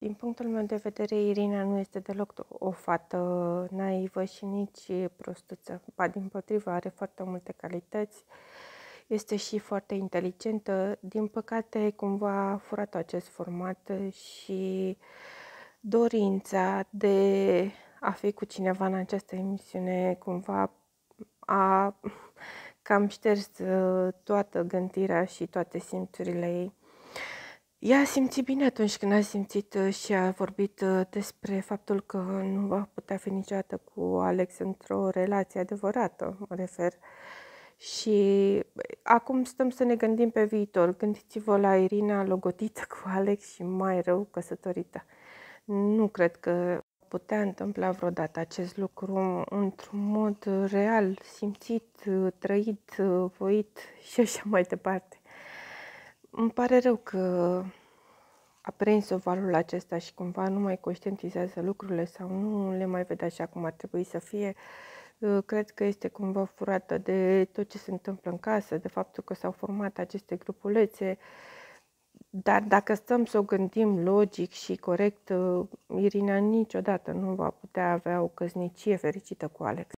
Din punctul meu de vedere, Irina nu este deloc o fată naivă și nici prostuță. Ba, din potrivă, are foarte multe calități. Este și foarte inteligentă. Din păcate, cumva a furat acest format și dorința de a fi cu cineva în această emisiune cumva a cam șters uh, toată gândirea și toate simțurile ei. Ea a simțit bine atunci când a simțit uh, și a vorbit uh, despre faptul că nu va putea fi niciodată cu Alex într-o relație adevărată, mă refer. Și acum stăm să ne gândim pe viitor. Gândiți-vă la Irina logotită cu Alex și mai rău căsătorită. Nu cred că putea întâmpla vreodată acest lucru într-un mod real, simțit, trăit, voit și așa mai departe. Îmi pare rău că a prins-o valul acesta și cumva nu mai conștientizează lucrurile sau nu le mai vede așa cum ar trebui să fie. Cred că este cumva furată de tot ce se întâmplă în casă, de faptul că s-au format aceste grupulețe. Dar dacă stăm să o gândim logic și corect, Irina niciodată nu va putea avea o căsnicie fericită cu Alex.